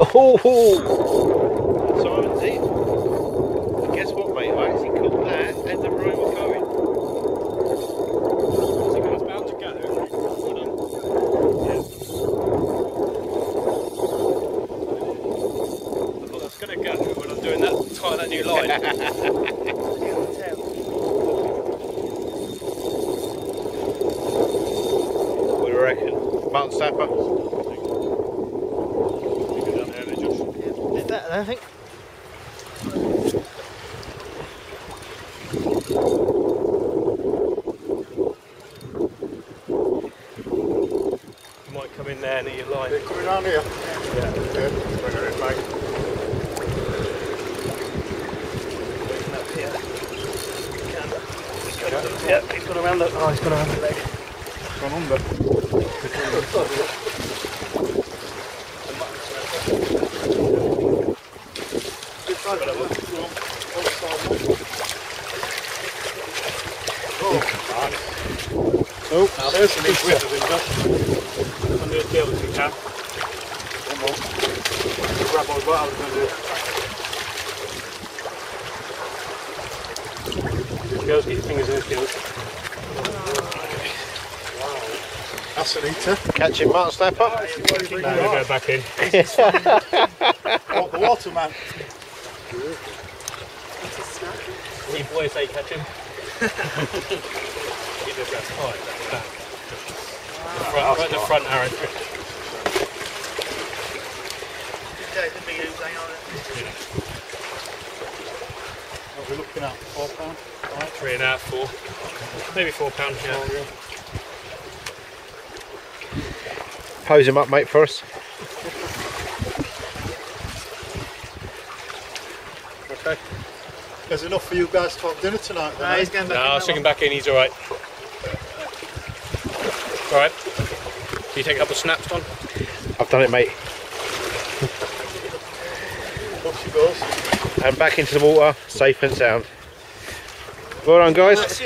Oh! Simon's it. And guess what, mate? I actually caught that as the room was going. So I was about to go. Hold on. I thought I was going to go when I'm doing that, tie that new line. What do you reckon? Mutton snapper? You go down there there, Josh. Is that I think? You might come in there near your line. They're coming around here. Yeah. Yeah, bring her in, mate. Waiting up here. Yeah, he's gone around the. Oh, he's gone around the leg. Gone under. Oh, now there's an Keep eater. with him, Josh. Under his gills, you can. Come on. Grab on what I was going to do. Gills, get your fingers in his gills. That's an eater. Catch him, mutton snapper? Now we go back in. Oh, the water man. You boys say catch him. Get the breast tight, that's back. The front, right the front arrow. What are we looking at? Four pound? Right. Three and a half, four. Maybe four pounds, yeah. Yeah. Pose him up, mate, for us. Okay. There's enough for you guys to have dinner tonight then, No, eh? he's going No, back. I'll in stick him back in, he's alright. Alright. Can you take a couple of snaps, Don? I've done it, mate. Off she goes. And back into the water, safe and sound. Well done, guys.